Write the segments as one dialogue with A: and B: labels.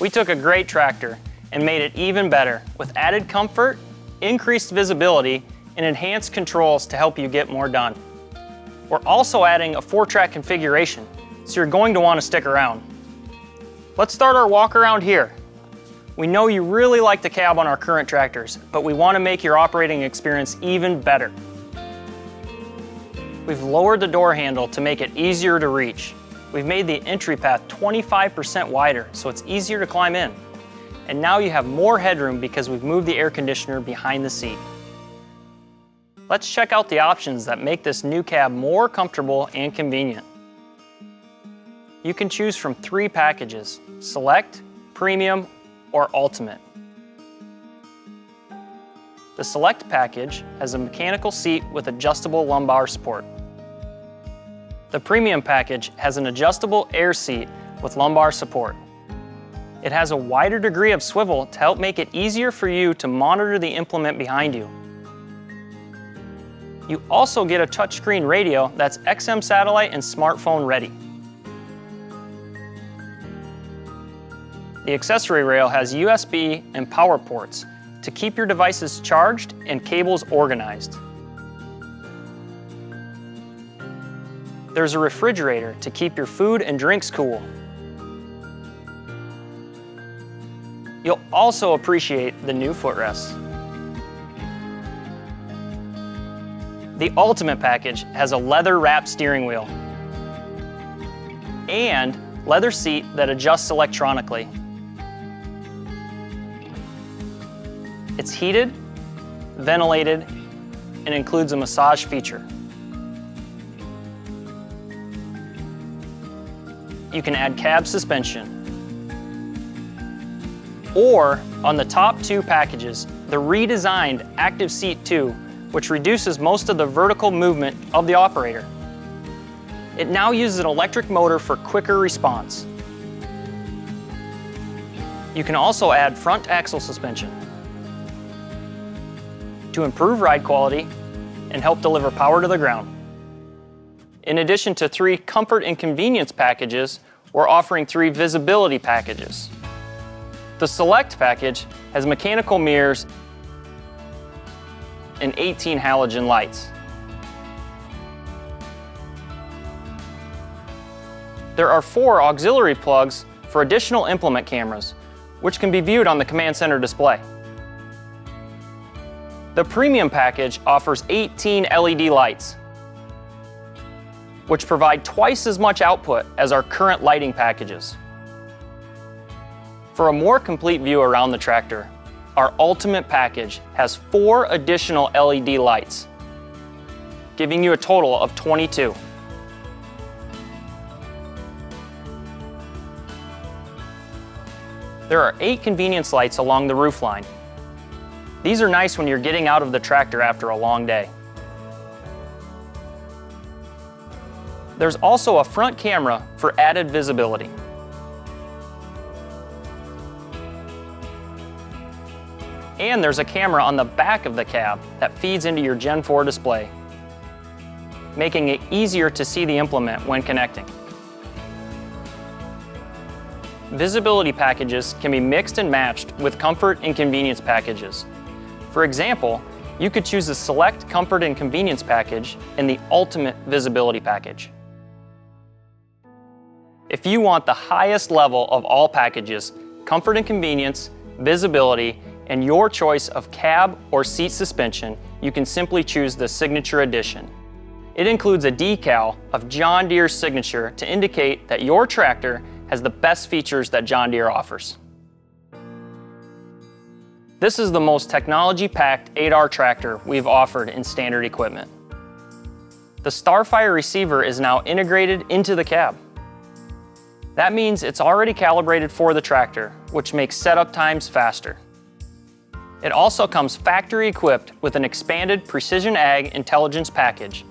A: We took a great tractor and made it even better with added comfort, increased visibility, and enhanced controls to help you get more done. We're also adding a four-track configuration, so you're going to want to stick around. Let's start our walk around here. We know you really like the cab on our current tractors, but we want to make your operating experience even better. We've lowered the door handle to make it easier to reach. We've made the entry path 25% wider so it's easier to climb in. And now you have more headroom because we've moved the air conditioner behind the seat. Let's check out the options that make this new cab more comfortable and convenient. You can choose from three packages, Select, Premium, or Ultimate. The Select package has a mechanical seat with adjustable lumbar support. The Premium package has an adjustable air seat with lumbar support. It has a wider degree of swivel to help make it easier for you to monitor the implement behind you. You also get a touchscreen radio that's XM satellite and smartphone ready. The accessory rail has USB and power ports to keep your devices charged and cables organized. There's a refrigerator to keep your food and drinks cool. You'll also appreciate the new footrests. The Ultimate package has a leather-wrapped steering wheel and leather seat that adjusts electronically. It's heated, ventilated, and includes a massage feature. You can add cab suspension. Or on the top two packages, the redesigned Active Seat 2, which reduces most of the vertical movement of the operator. It now uses an electric motor for quicker response. You can also add front axle suspension to improve ride quality and help deliver power to the ground. In addition to three comfort and convenience packages, we're offering three visibility packages. The Select package has mechanical mirrors and 18 halogen lights. There are four auxiliary plugs for additional implement cameras, which can be viewed on the Command Center display. The Premium package offers 18 LED lights, which provide twice as much output as our current lighting packages. For a more complete view around the tractor, our Ultimate package has four additional LED lights, giving you a total of 22. There are eight convenience lights along the roofline. These are nice when you're getting out of the tractor after a long day. There's also a front camera for added visibility. And there's a camera on the back of the cab that feeds into your Gen 4 display, making it easier to see the implement when connecting. Visibility packages can be mixed and matched with comfort and convenience packages. For example, you could choose the Select Comfort and Convenience package and the Ultimate Visibility package. If you want the highest level of all packages, comfort and convenience, visibility, and your choice of cab or seat suspension, you can simply choose the Signature Edition. It includes a decal of John Deere's signature to indicate that your tractor has the best features that John Deere offers. This is the most technology-packed 8R tractor we've offered in standard equipment. The Starfire receiver is now integrated into the cab. That means it's already calibrated for the tractor, which makes setup times faster. It also comes factory equipped with an expanded Precision Ag Intelligence package.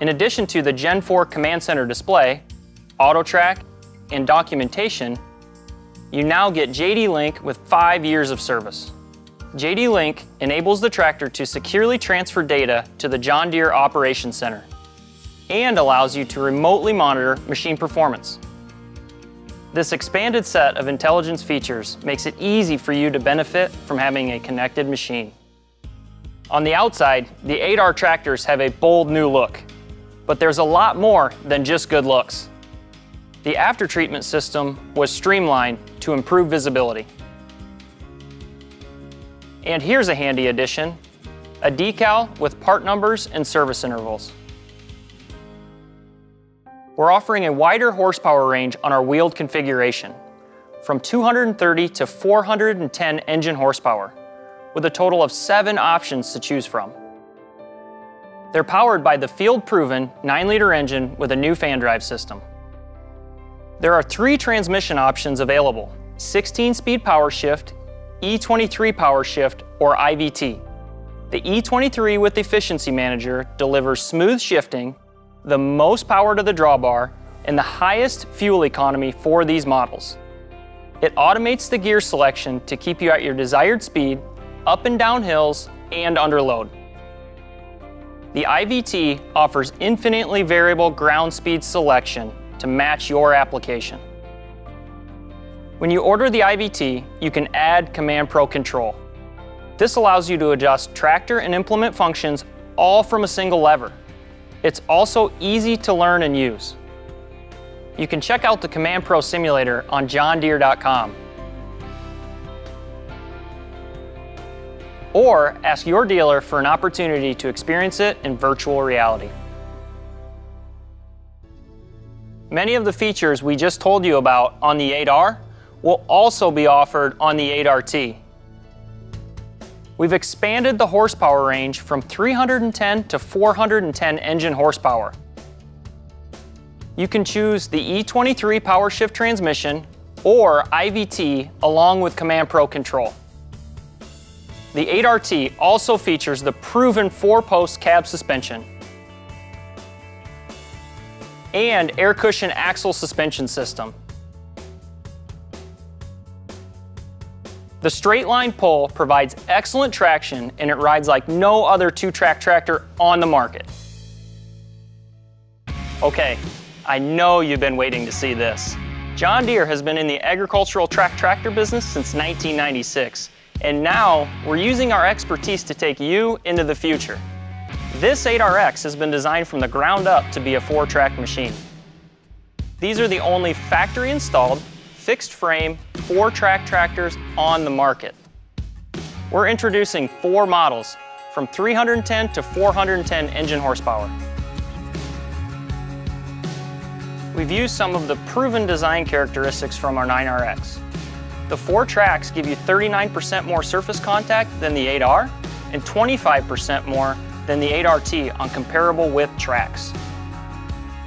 A: In addition to the Gen 4 Command Center display, AutoTrack, and documentation, you now get JD Link with five years of service. JD Link enables the tractor to securely transfer data to the John Deere Operations Center and allows you to remotely monitor machine performance. This expanded set of intelligence features makes it easy for you to benefit from having a connected machine. On the outside, the 8R tractors have a bold new look, but there's a lot more than just good looks. The after-treatment system was streamlined to improve visibility. And here's a handy addition, a decal with part numbers and service intervals. We're offering a wider horsepower range on our wheeled configuration, from 230 to 410 engine horsepower, with a total of seven options to choose from. They're powered by the field-proven 9-liter engine with a new fan drive system. There are three transmission options available, 16-speed power shift, E23 power shift, or IVT. The E23 with Efficiency Manager delivers smooth shifting the most power to the drawbar, and the highest fuel economy for these models. It automates the gear selection to keep you at your desired speed, up and down hills, and under load. The IVT offers infinitely variable ground speed selection to match your application. When you order the IVT, you can add Command Pro control. This allows you to adjust tractor and implement functions all from a single lever. It's also easy to learn and use. You can check out the Command Pro simulator on johndeere.com. Or ask your dealer for an opportunity to experience it in virtual reality. Many of the features we just told you about on the 8R will also be offered on the 8RT. We've expanded the horsepower range from 310 to 410 engine horsepower. You can choose the E23 power shift transmission or IVT along with Command Pro control. The 8RT also features the proven four-post cab suspension and air cushion axle suspension system. The straight line pull provides excellent traction and it rides like no other two-track tractor on the market. Okay, I know you've been waiting to see this. John Deere has been in the agricultural track tractor business since 1996, and now we're using our expertise to take you into the future. This 8RX has been designed from the ground up to be a four-track machine. These are the only factory installed fixed frame, four track tractors on the market. We're introducing four models from 310 to 410 engine horsepower. We've used some of the proven design characteristics from our 9RX. The four tracks give you 39% more surface contact than the 8R and 25% more than the 8RT on comparable width tracks.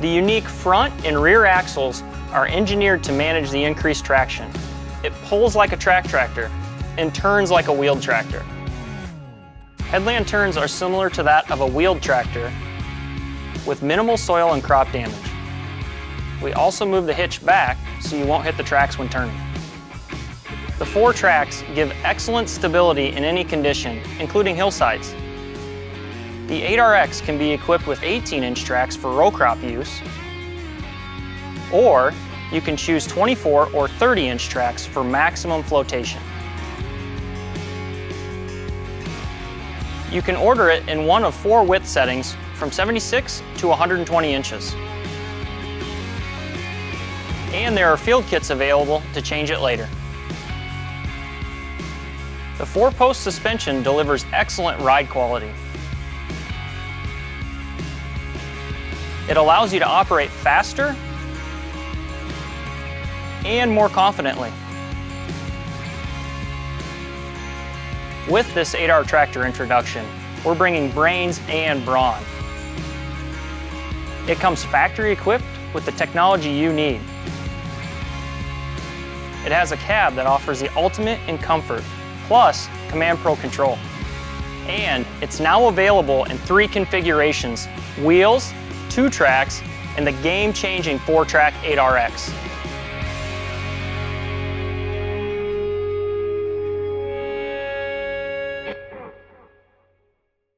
A: The unique front and rear axles are engineered to manage the increased traction. It pulls like a track tractor and turns like a wheeled tractor. Headland turns are similar to that of a wheeled tractor with minimal soil and crop damage. We also move the hitch back so you won't hit the tracks when turning. The four tracks give excellent stability in any condition, including hillsides. The 8RX can be equipped with 18-inch tracks for row crop use or you can choose 24 or 30 inch tracks for maximum flotation. You can order it in one of four width settings from 76 to 120 inches. And there are field kits available to change it later. The four-post suspension delivers excellent ride quality. It allows you to operate faster and more confidently. With this 8R tractor introduction, we're bringing brains and brawn. It comes factory equipped with the technology you need. It has a cab that offers the ultimate in comfort, plus Command Pro control. And it's now available in three configurations, wheels, two tracks, and the game-changing four-track 8RX.